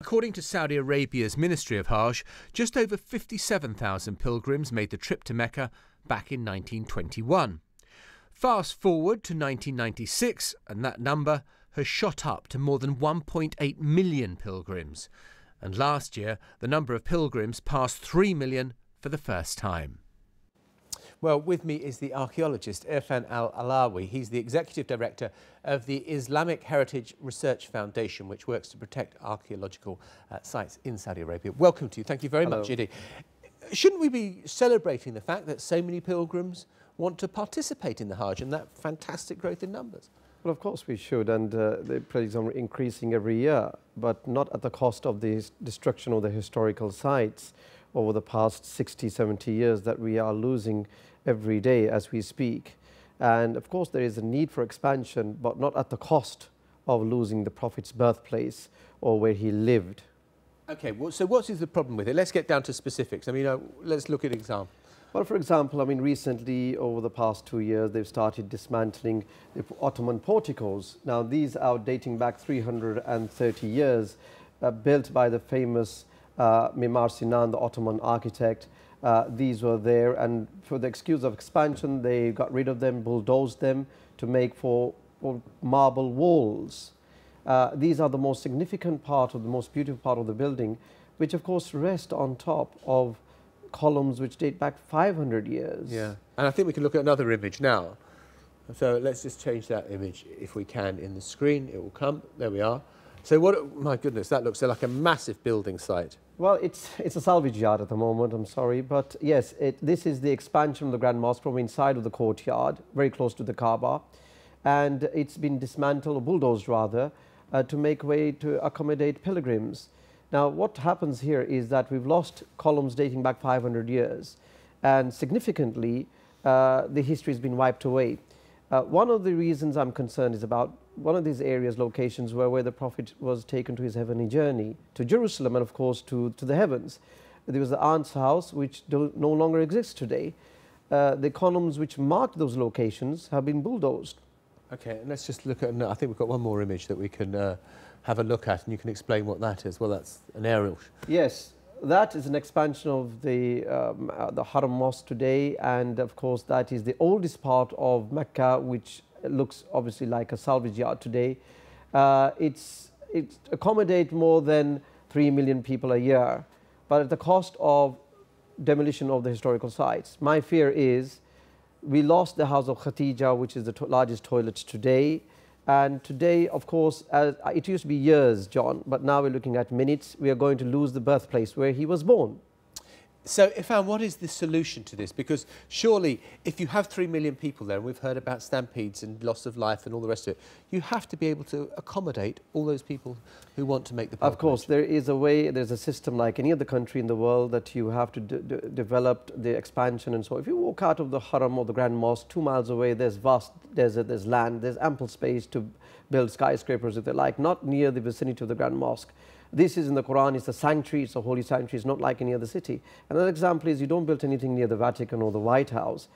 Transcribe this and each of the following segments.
According to Saudi Arabia's Ministry of Hajj, just over 57,000 pilgrims made the trip to Mecca back in 1921. Fast forward to 1996, and that number has shot up to more than 1.8 million pilgrims. And last year, the number of pilgrims passed 3 million for the first time. Well, with me is the archaeologist Irfan Al Alawi. He's the executive director of the Islamic Heritage Research Foundation, which works to protect archaeological uh, sites in Saudi Arabia. Welcome to you. Thank you very Hello. much indeed. Shouldn't we be celebrating the fact that so many pilgrims want to participate in the Hajj and that fantastic growth in numbers? Well, of course we should, and uh, the plagues are increasing every year, but not at the cost of the destruction of the historical sites over the past 60, 70 years that we are losing every day as we speak. And of course, there is a need for expansion, but not at the cost of losing the Prophet's birthplace or where he lived. Okay, well, so what is the problem with it? Let's get down to specifics. I mean, uh, let's look at examples. Well, for example, I mean, recently, over the past two years, they've started dismantling the Ottoman porticos. Now, these are dating back 330 years, uh, built by the famous Mimar Sinan, the Ottoman architect. Uh, these were there, and for the excuse of expansion, they got rid of them, bulldozed them to make for, for marble walls. Uh, these are the most significant part of the most beautiful part of the building, which of course rest on top of columns which date back 500 years. Yeah, and I think we can look at another image now. So let's just change that image if we can in the screen. It will come. There we are. So what, my goodness, that looks like a massive building site. Well, it's, it's a salvage yard at the moment, I'm sorry. But yes, it, this is the expansion of the Grand Mosque from inside of the courtyard, very close to the Kaaba. And it's been dismantled, or bulldozed rather, uh, to make way to accommodate pilgrims. Now, what happens here is that we've lost columns dating back 500 years, and significantly, uh, the history has been wiped away. Uh, one of the reasons I'm concerned is about one of these areas, locations where, where the Prophet was taken to his heavenly journey, to Jerusalem and of course to, to the heavens. There was the aunt's house, which do, no longer exists today. Uh, the columns which marked those locations have been bulldozed. Okay, and let's just look at, I think we've got one more image that we can uh, have a look at and you can explain what that is. Well, that's an aerial. Yes, that is an expansion of the, um, uh, the Haram Mosque today and of course that is the oldest part of Mecca which looks obviously like a salvage yard today. Uh, it's, it accommodates more than 3 million people a year but at the cost of demolition of the historical sites. My fear is we lost the house of Khatija which is the to largest toilet today and today, of course, uh, it used to be years, Jon, but now we're looking at minutes. We are going to lose the birthplace where he was born. So, Irfan, what is the solution to this? Because surely, if you have three million people there, and we've heard about stampedes and loss of life and all the rest of it, you have to be able to accommodate all those people who want to make the pilgrimage. Of course, there is a way, there's a system like any other country in the world that you have to develop the expansion and so If you walk out of the Haram or the Grand Mosque, two miles away, there's vast desert, there's land, there's ample space to build skyscrapers if they like, not near the vicinity of the Grand Mosque. This is in the Quran, it's a sanctuary, it's a holy sanctuary, it's not like any other city. Another example is you don't build anything near the Vatican or the White House.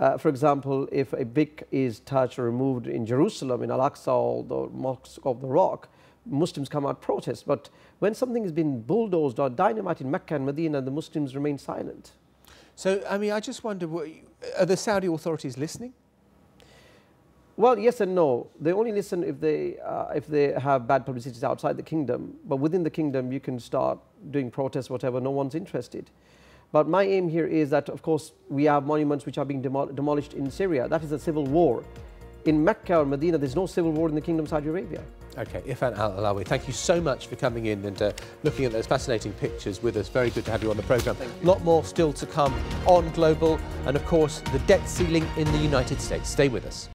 Uh, for example, if a brick is touched or removed in Jerusalem, in Al-Aqsa or the Mosque of the Rock, Muslims come out protest. But when something has been bulldozed or dynamite in Mecca and Medina, the Muslims remain silent. So, I mean, I just wonder, are the Saudi authorities listening? Well, yes and no. They only listen if they, uh, if they have bad publicity outside the kingdom. But within the kingdom, you can start doing protests, whatever, no one's interested. But my aim here is that, of course, we have monuments which are being demol demolished in Syria. That is a civil war. In Mecca or Medina, there's no civil war in the Kingdom of Saudi Arabia. Okay, Irfan Al Alawi, thank you so much for coming in and uh, looking at those fascinating pictures with us. Very good to have you on the programme. A lot more still to come on Global and, of course, the debt ceiling in the United States. Stay with us.